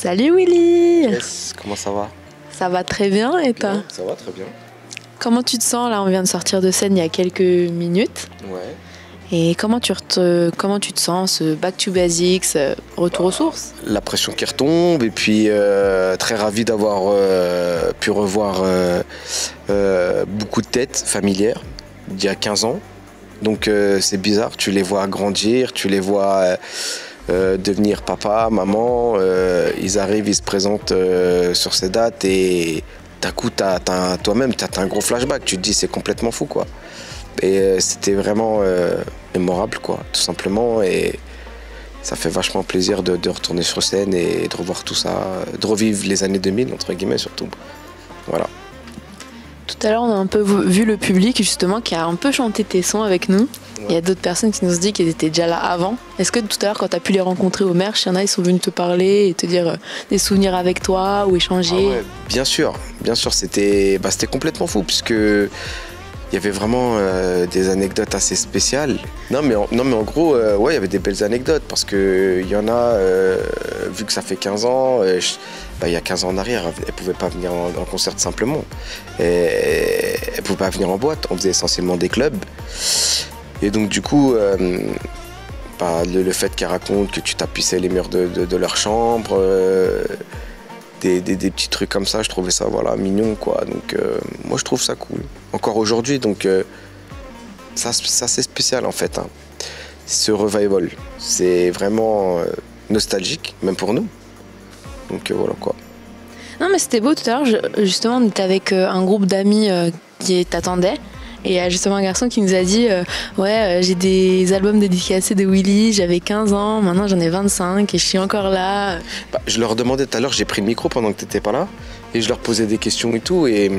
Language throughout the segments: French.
Salut Willy Yes, comment ça va? Ça va très bien et toi? Ça va très bien. Comment tu te sens là? On vient de sortir de scène il y a quelques minutes. Ouais. Et comment tu, te, comment tu te sens ce back to basics, euh, retour aux sources? La pression qui retombe et puis euh, très ravi d'avoir euh, pu revoir beaucoup de têtes familières d'il y a 15 ans. Donc c'est bizarre, tu les vois grandir, tu les vois devenir papa, maman, ils arrivent, ils se présentent sur ces dates et d'un coup toi-même tu as un gros flashback, tu te dis c'est complètement fou quoi. Et euh, c'était vraiment euh, mémorable, quoi, tout simplement. Et ça fait vachement plaisir de, retourner sur scène et de revoir tout ça, de revivre les années 2000, entre guillemets, surtout. Voilà. Tout à l'heure, on a un peu vu le public, justement, qui a un peu chanté tes sons avec nous. Il y a d'autres personnes qui nous ont dit qu'ils étaient déjà là avant. Est-ce que tout à l'heure, quand tu as pu les rencontrer au Merch, il y en a, ils sont venus te parler et te dire euh, des souvenirs avec toi ou échanger ah Bien sûr, bien sûr, c'était bah, complètement fou, puisque il y avait vraiment euh, des anecdotes assez spéciales. Non mais en, non, mais en gros, euh, ouais, il y avait des belles anecdotes parce que il y en a, euh, vu que ça fait 15 ans, bah, il y a 15 ans en arrière, elle pouvait pas venir en, concert simplement. Et, elle pouvait pas venir en boîte, on faisait essentiellement des clubs. Et donc du coup, bah, le, fait qu'elle raconte que tu tapissais les murs de, leur chambre, des, petits trucs comme ça, je trouvais ça voilà, mignon. quoi. Donc euh, moi je trouve ça cool. Encore aujourd'hui, donc euh, ça, c'est spécial en fait. Hein. Ce revival, c'est vraiment euh, nostalgique, même pour nous. Donc voilà quoi. Non mais c'était beau tout à l'heure, justement on était avec un groupe d'amis qui t'attendait. Et il y a justement un garçon qui nous a dit euh, Ouais, euh, j'ai des albums dédicacés de Willy, j'avais 15 ans, maintenant j'en ai 25 et je suis encore là. Bah, je leur demandais tout à l'heure, j'ai pris le micro pendant que tu n'étais pas là et je leur posais des questions et tout. Et...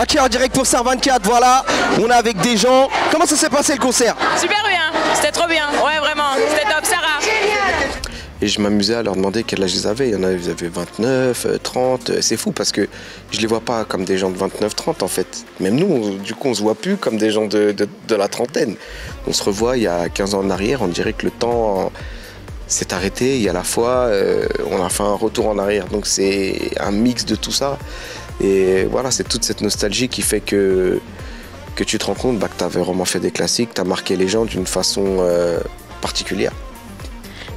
Ok, en direct pour Serre 24, voilà, on est avec des gens. Comment ça s'est passé le concert? Super bien, c'était trop bien, ouais, vraiment, c'était top, Sarah. Et je m'amusais à leur demander quel âge ils avaient. Il y en a, ils avaient 29, 30. C'est fou parce que je les vois pas comme des gens de 29, 30 en fait. Même nous, du coup, on se voit plus comme des gens de, la trentaine. On se revoit il y a 15 ans en arrière. On dirait que le temps s'est arrêté et à la fois, euh, on a fait un retour en arrière. Donc c'est un mix de tout ça. Et voilà, c'est toute cette nostalgie qui fait que, que tu te rends compte bah, que tu avais vraiment fait des classiques, tu as marqué les gens d'une façon euh, particulière.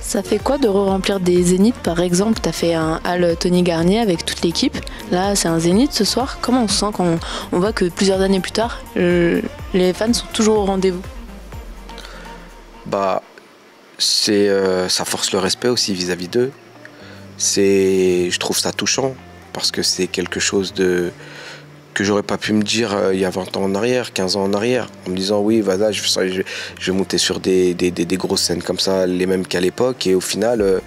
Ça fait quoi de re-remplir des zéniths Par exemple, tu fait un hall Tony Garnier avec toute l'équipe. Là, c'est un zénith ce soir. Comment on se sent quand on, voit que plusieurs années plus tard, les fans sont toujours au rendez-vous? Bah, euh, ça force le respect aussi vis-à-vis d'eux. Je trouve ça touchant parce que c'est quelque chose de que j'aurais pas pu me dire euh, il y a 20 ans en arrière, 15 ans en arrière, en me disant oui, voilà, je, je, vais monter sur des, des, des, grosses scènes comme ça, les mêmes qu'à l'époque, et au final, euh,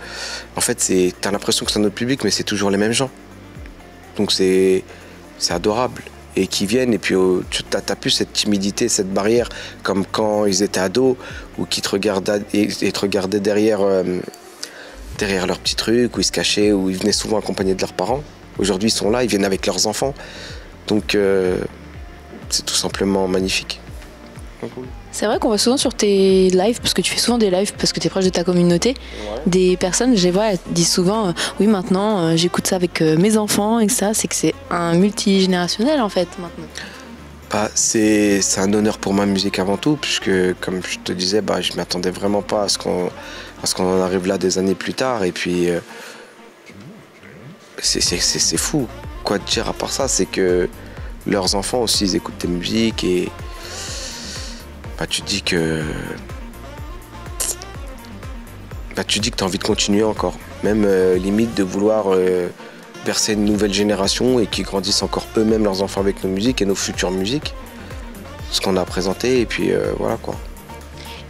en fait, t'as l'impression que c'est notre public, mais c'est toujours les mêmes gens. Donc c'est, adorable. Et qui viennent, et puis oh, tu n'as plus cette timidité, cette barrière, comme quand ils étaient ados, ou qui te regardaient, et, te regardaient derrière, euh, derrière leurs petits trucs, où ils se cachaient, ou ils venaient souvent accompagnés de leurs parents. Aujourd'hui, ils sont là, ils viennent avec leurs enfants. Donc euh, c'est tout simplement magnifique. C'est vrai qu'on voit souvent sur tes lives, parce que tu fais souvent des lives parce que tu es proche de ta communauté, des personnes, je les vois, elles disent souvent euh, Oui, maintenant euh, j'écoute ça avec mes enfants et ça, c'est que c'est un multigénérationnel en fait maintenant. Bah, c'est un honneur pour ma musique avant tout, puisque comme je te disais, bah, je ne m'attendais vraiment pas à ce qu'on en arrive là des années plus tard. Et puis, c'est fou quoi dire à part ça C'est que leurs enfants aussi, ils écoutent tes musiques et bah, tu dis que. Bah, tu dis que tu as envie de continuer encore. Même euh, limite de vouloir euh, bercer une nouvelle génération et qu'ils grandissent encore eux-mêmes leurs enfants avec nos musiques et nos futures musiques. Ce qu'on a présenté et puis euh, voilà quoi.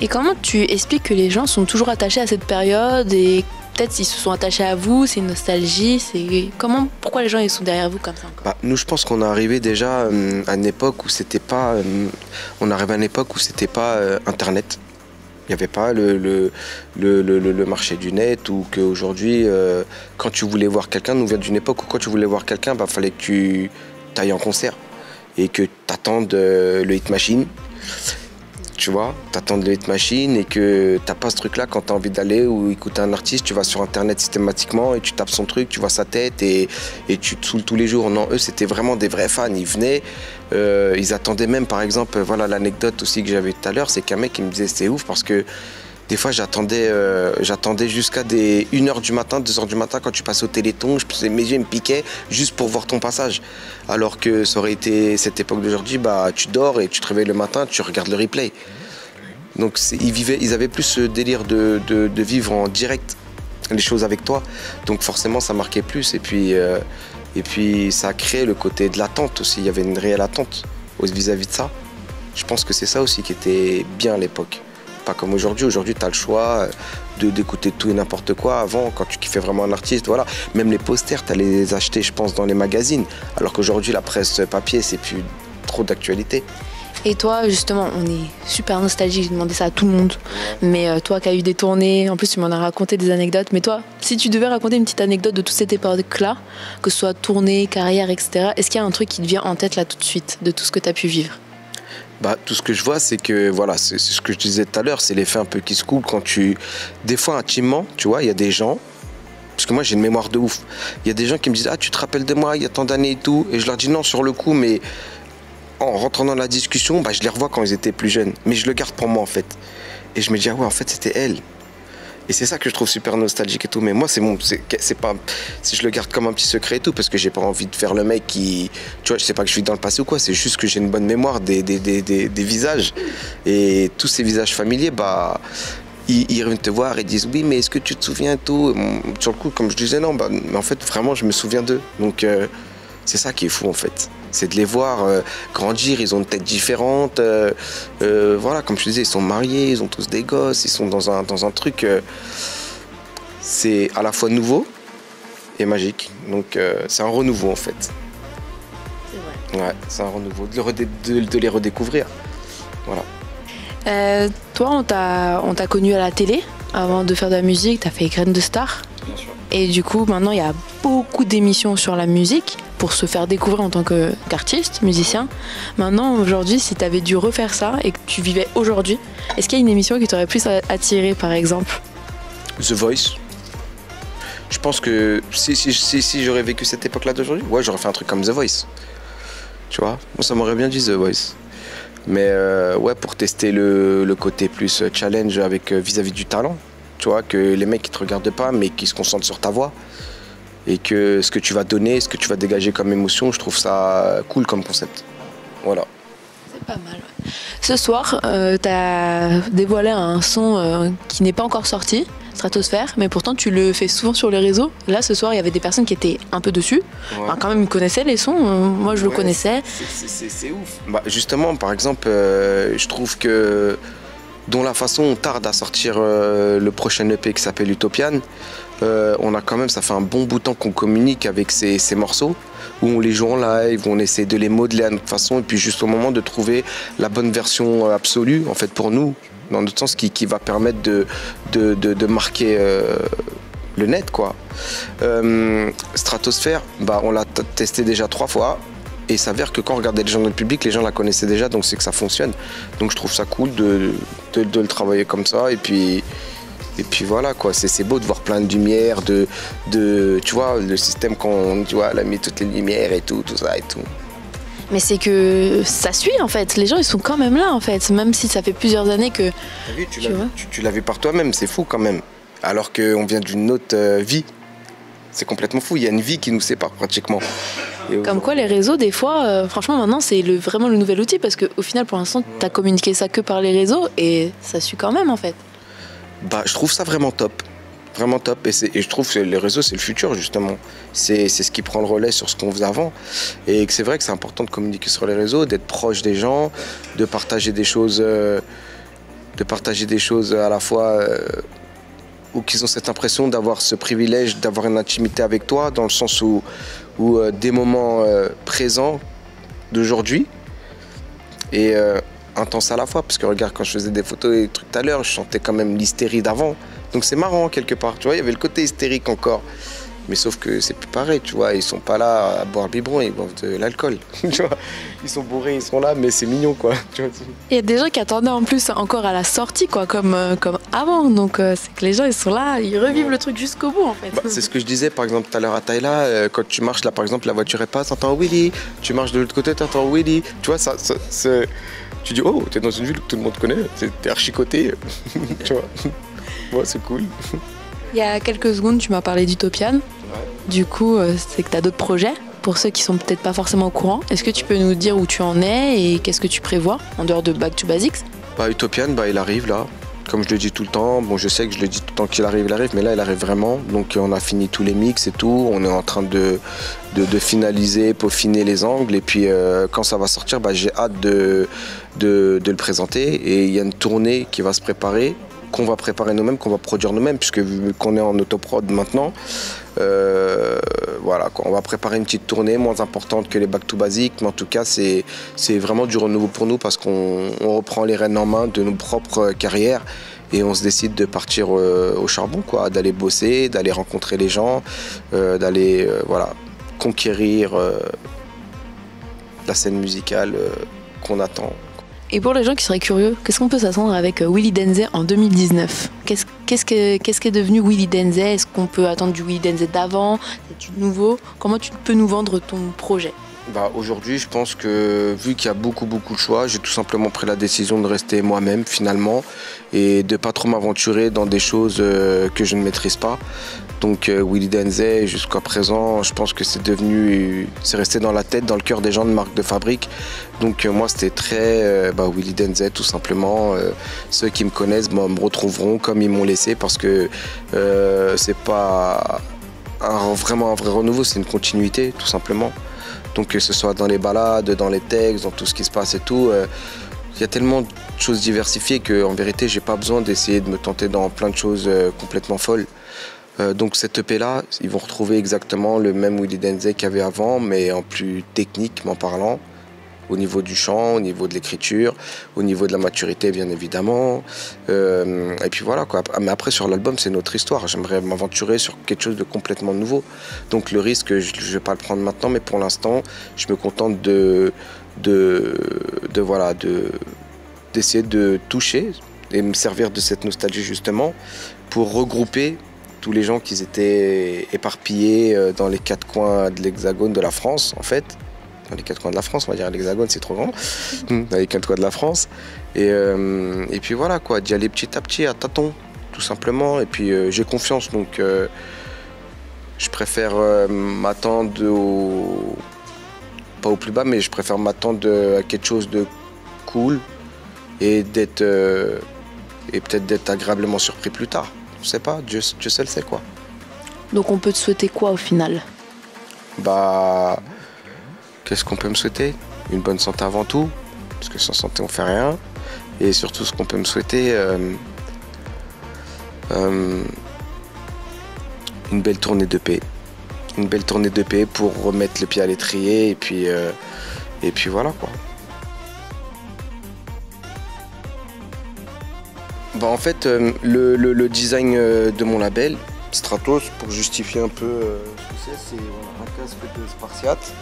Et comment tu expliques que les gens sont toujours attachés à cette période et peut-être s'ils se sont attachés à vous, c'est une nostalgie, c'est comment, pourquoi les gens ils sont derrière vous comme ça bah, Nous, je pense qu'on est arrivé déjà euh, à une époque où c'était pas, euh, on arrive à une époque où c'était pas euh, Internet. Il n'y avait pas le, le, le, le, marché du net ou qu'aujourd'hui, quand tu voulais voir quelqu'un, nous vient d'une époque où quand tu voulais voir quelqu'un, il bah, fallait que tu ailles en concert et que tu attendes le hit machine tu vois, t'attends de hit machine et que t'as pas ce truc là quand t'as envie d'aller ou écouter un artiste, tu vas sur internet systématiquement et tu tapes son truc, tu vois sa tête et, tu te saoules tous les jours. Non, eux c'était vraiment des vrais fans, ils venaient, euh, ils attendaient même par exemple, voilà l'anecdote aussi que j'avais tout à l'heure, c'est qu'un mec qui me disait c'est ouf parce que des fois, j'attendais, euh, jusqu'à des 1h du matin, 2h du matin quand tu passes au Téléthon. Je, mes yeux me piquaient juste pour voir ton passage. Alors que ça aurait été cette époque d'aujourd'hui, bah, tu dors et tu te réveilles le matin, tu regardes le replay. Donc ils, avaient plus ce délire de, vivre en direct les choses avec toi. Donc forcément, ça marquait plus. Et puis, euh, et puis ça a créé le côté de l'attente aussi. Il y avait une réelle attente vis-à-vis -vis de ça. Je pense que c'est ça aussi qui était bien à l'époque comme aujourd'hui. Aujourd'hui, tu as le choix de d'écouter tout et n'importe quoi. Avant, quand tu kiffais vraiment un artiste, voilà. Même les posters, tu les acheter, je pense, dans les magazines. Alors qu'aujourd'hui, la presse papier, c'est plus trop d'actualité. Et toi, justement, on est super nostalgique, j'ai demandé ça à tout le monde. Mais euh, toi qui as eu des tournées, en plus tu m'en as raconté des anecdotes. Mais toi, si tu devais raconter une petite anecdote de toute cette époque-là, que ce soit tournée, carrière, etc., est-ce qu'il y a un truc qui te vient en tête là tout de suite de tout ce que tu as pu vivre? Bah, tout ce que je vois, c'est que voilà, c'est ce que je disais tout à l'heure, c'est l'effet un peu qui se coule quand tu. Des fois, intimement, tu vois, il y a des gens. Parce que moi, j'ai une mémoire de ouf. Il y a des gens qui me disent Ah, tu te rappelles de moi, il y a tant d'années et tout. Et je leur dis non sur le coup, mais en rentrant dans la discussion, bah, je les revois quand ils étaient plus jeunes. Mais je le garde pour moi, en fait. Et je me dis Ah ouais, en fait, c'était elle. Et c'est ça que je trouve super nostalgique et tout. Mais moi, c'est mon, c'est pas, si je le garde comme un petit secret et tout, parce que j'ai pas envie de faire le mec qui, tu vois, je sais pas que je suis dans le passé ou quoi. C'est juste que j'ai une bonne mémoire des, des, des, des, visages et tous ces visages familiers, bah, ils, reviennent te voir et disent oui, mais est-ce que tu te souviens et tout? Sur le coup, comme je disais non, bah, en fait, vraiment, je me souviens d'eux. Donc, euh, c'est ça qui est fou en fait c'est de les voir euh, grandir, ils ont une tête différente. Euh, euh, voilà, comme je disais, ils sont mariés, ils ont tous des gosses, ils sont dans un, dans un truc. c'est à la fois nouveau et magique. Donc c'est un renouveau en fait. C'est vrai. Ouais, c'est un renouveau, de, les redécouvrir. Voilà. toi, on t'a connu à la télé avant de faire de la musique, tu as fait Graines de Star. Bien sûr. Et du coup, maintenant, il y a beaucoup d'émissions sur la musique pour se faire découvrir en tant qu'artiste, musicien. Maintenant, aujourd'hui, si tu avais dû refaire ça et que tu vivais aujourd'hui, est-ce qu'il y a une émission qui t'aurait plus attiré, par exemple? The Voice. Je pense que si, si, j'aurais vécu cette époque-là d'aujourd'hui, ouais, j'aurais fait un truc comme The Voice. Tu vois? Moi, ça m'aurait bien dit The Voice. Mais euh, ouais, pour tester le, côté plus challenge avec euh, vis-à-vis du talent. Tu vois, que les mecs qui te regardent pas, mais qui se concentrent sur ta voix et que ce que tu vas donner, ce que tu vas dégager comme émotion, je trouve ça cool comme concept. Voilà. C'est pas mal. Ce soir, euh, tu as dévoilé un son euh, qui n'est pas encore sorti, Stratosphère, mais pourtant tu le fais souvent sur les réseaux. Là, ce soir, il y avait des personnes qui étaient un peu dessus. quand même, ils connaissaient les sons. Euh, moi, je le connaissais. C'est ouf. Bah, justement, par exemple, je trouve que dont la façon on tarde à sortir le prochain EP qui s'appelle Utopian, euh, on a quand même, ça fait un bon bout de temps qu'on communique avec ces, morceaux, où on les joue en live, où on essaie de les modeler à notre façon, et puis juste au moment de trouver la bonne version absolue, en fait, pour nous, dans notre sens, qui, va permettre de, marquer euh, le net, quoi. Euh, Stratosphère, bah, on l'a testé déjà trois fois. Et il s'avère que quand on regardait les gens dans le public, les gens la connaissaient déjà, donc c'est que ça fonctionne. Donc je trouve ça cool de le travailler comme ça. Et puis, et puis voilà, quoi, c'est beau de voir plein de lumière, de, de, tu vois, le système qu'on tu vois, a mis toutes les lumières et tout, tout ça et tout. Mais c'est que ça suit en fait, les gens ils sont quand même là en fait, même si ça fait plusieurs années que. tu, tu l'as vu par toi-même, c'est fou quand même. Alors qu'on vient d'une autre euh, vie. C'est complètement fou, il y a une vie qui nous sépare pratiquement. Comme quoi les réseaux, des fois, euh, franchement maintenant c'est le, vraiment le nouvel outil parce qu'au final pour l'instant tu as communiqué ça que par les réseaux et ça suit quand même en fait bah, je trouve ça vraiment top. Vraiment top. Et, je trouve que les réseaux, c'est le futur, justement. C'est ce qui prend le relais sur ce qu'on faisait avant. Et c'est vrai que c'est important de communiquer sur les réseaux, d'être proche des gens, de partager des choses, euh, de partager des choses à la fois euh, où qu'ils ont cette impression d'avoir ce privilège, d'avoir une intimité avec toi, dans le sens où, où euh, des moments présents d'aujourd'hui. Et intense à la fois. Parce que regarde, quand je faisais des photos et des trucs tout à l'heure, je sentais quand même l'hystérie d'avant. Donc c'est marrant quelque part, tu vois, il y avait le côté hystérique encore. Mais sauf que c'est plus pareil, tu vois. Ils sont pas là à boire biberon, ils boivent de l'alcool. tu vois. Ils sont bourrés, ils sont là, mais c'est mignon, quoi. Il y a des gens qui attendaient en plus encore à la sortie, quoi, comme, euh, comme avant. Donc euh, c'est que les gens, ils sont là, ils revivent le truc jusqu'au bout, en fait. Bah, c'est ce que je disais, par exemple, tout à l'heure à Taïla, euh, quand tu marches là, par exemple, la voiture est pas, t'entends Willy. Tu marches de l'autre côté, t'entends Willy. Tu vois, ça, ça- c'est- tu dis, oh, t'es dans une ville que tout le monde connaît, t'es t'es archi coté. tu vois. Ouais, c'est cool. Il y a quelques secondes, tu m'as parlé d'Utopian. Du coup, euh, c'est que tu as d'autres projets. Pour ceux qui sont peut-être pas forcément au courant, est-ce que tu peux nous dire où tu en es et qu'est-ce que tu prévois en dehors de Back to Basics? Bah, Utopian, bah, il arrive là. Comme je le dis tout le temps, bon, je sais que je le dis tout le temps qu'il arrive, il arrive, mais là, il arrive vraiment. Donc, on a fini tous les mix et tout. On est en train de, de, de finaliser, peaufiner les angles. Et puis, euh, quand ça va sortir, bah, j'ai hâte de, de, de le présenter. Et il y a une tournée qui va se préparer, qu'on va préparer nous-mêmes, qu'on va produire nous-mêmes, puisque vu qu'on est en autoprod maintenant, euh, voilà, on va préparer une petite tournée moins importante que les Back to Basic, mais en tout cas, c'est vraiment du renouveau pour nous parce qu'on on reprend les rênes en main de nos propres carrières et on se décide de partir euh, au charbon, quoi, d'aller bosser, d'aller rencontrer les gens, euh, d'aller voilà, conquérir la scène musicale qu'on attend. Et pour les gens qui seraient curieux, qu'est-ce qu'on peut s'attendre avec euh, Willy Denze en 2019 Qu'est-ce qu'est-ce que- qu'est-ce qui est devenu Willy Denze Est-ce qu'on peut attendre du Willy Denze d'avant? C'est du nouveau? Comment tu peux nous vendre ton projet? Bah, Aujourd'hui, je pense que vu qu'il y a beaucoup de choix, j'ai tout simplement pris la décision de rester moi-même finalement et de pas trop m'aventurer dans des choses euh, que je ne maîtrise pas. Donc euh, Willy Denze, jusqu'à présent, je pense que c'est devenu, c'est resté dans la tête, dans le cœur des gens de marque de fabrique. Donc euh, moi, c'était très euh, bah, Willy Denze tout simplement. Ceux qui me connaissent bah, me retrouveront comme ils m'ont laissé parce que euh, c'est pas vraiment un vrai renouveau, c'est une continuité tout simplement. Donc que ce soit dans les balades, dans les textes, dans tout ce qui se passe et tout, il y a tellement de choses diversifiées qu'en vérité, j'ai pas besoin d'essayer de me tenter dans plein de choses complètement folles. Euh, donc cette EP là, ils vont retrouver exactement le même Willy Denze qu'il y avait avant, mais en plus techniquement parlant, au niveau du chant, au niveau de l'écriture, au niveau de la maturité bien évidemment. Euh, et puis voilà quoi. Mais après sur l'album c'est notre histoire. J'aimerais m'aventurer sur quelque chose de complètement nouveau. Donc le risque, je ne vais pas le prendre maintenant, mais pour l'instant, je me contente de, de voilà, de d'essayer de toucher et me servir de cette nostalgie justement pour regrouper tous les gens qui étaient éparpillés euh, dans les quatre coins de l'hexagone de la France en fait. Dans les quatre coins de la France on va dire l'hexagone c'est trop grand. Dans les quatre coins de la France. Et, euh, et puis voilà quoi d'y aller petit à petit à tâtons tout simplement. Et puis euh, j'ai confiance donc euh, je préfère m'attendre au pas au plus bas mais je préfère m'attendre à quelque chose de cool et d'être et peut-être d'être agréablement surpris plus tard. Je sais pas, Dieu, Dieu seul sait quoi. Donc on peut te souhaiter quoi au final? Bah, qu'est-ce qu'on peut me souhaiter? Une bonne santé avant tout, parce que sans santé on fait rien. Et surtout, ce qu'on peut me souhaiter, euh, euh, une belle tournée de paix. Une belle tournée de paix pour remettre le pied à l'étrier et puis, euh, et puis voilà quoi. Bah, en fait, euh, le, design euh, de mon label, Stratos, pour justifier un peu euh, ce que c'est, c'est un casque de Spartiate.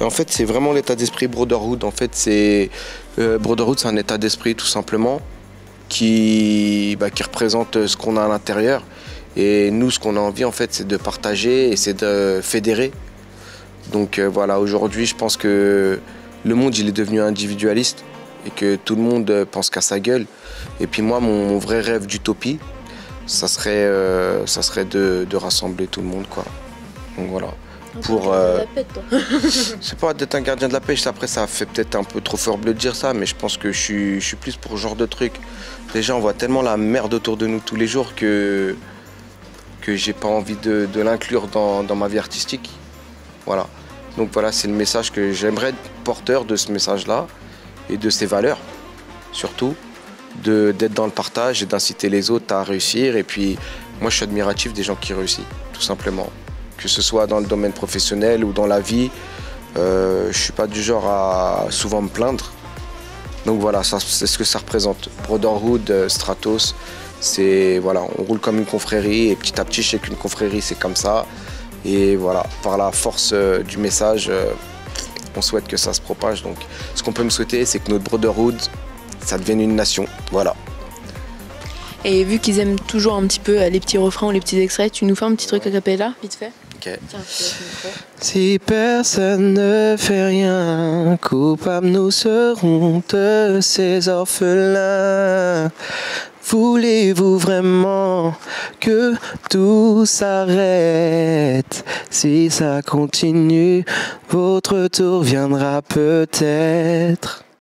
En fait, c'est vraiment l'état d'esprit Brotherhood. En fait, c'est Brotherhood, c'est un état d'esprit tout simplement qui, bah, qui représente ce qu'on a à l'intérieur. Et nous, ce qu'on a envie, en fait, c'est de partager et c'est de fédérer. Donc voilà, aujourd'hui, je pense que le monde, il est devenu individualiste et que tout le monde euh, pense qu'à sa gueule. Et puis moi, mon, mon vrai rêve d'utopie, ça serait, euh, ça serait de, de rassembler tout le monde, quoi. Donc voilà. Pour, euh, je sais pas, d'être un gardien de la pêche, après ça fait peut-être un peu trop fort bleu de dire ça, mais je pense que je suis, je suis plus pour ce genre de truc. Déjà, on voit tellement la merde autour de nous tous les jours que, que j'ai pas envie de, de l'inclure dans, dans ma vie artistique. Voilà. Donc voilà, c'est le message que j'aimerais être porteur de ce message-là et de ces valeurs, surtout, d'être dans le partage et d'inciter les autres à réussir. Et puis, moi, je suis admiratif des gens qui réussissent, tout simplement. Que ce soit dans le domaine professionnel ou dans la vie, euh, je suis pas du genre à souvent me plaindre. Donc voilà, c'est ce que ça représente. Brotherhood, euh, Stratos, c'est voilà, on roule comme une confrérie et petit à petit, je sais qu'une confrérie, c'est comme ça. Et voilà, par la force euh, du message, on souhaite que ça se propage. Donc, ce qu'on peut me souhaiter, c'est que notre Brotherhood, ça devienne une nation. Voilà. Et vu qu'ils aiment toujours un petit peu euh, les petits refrains ou les petits extraits, tu nous fais un petit truc à cappella, vite fait. Si personne ne fait rien, coupables nous serons de ces orphelins. Voulez-vous vraiment que tout s'arrête? Si ça continue, votre tour viendra peut-être.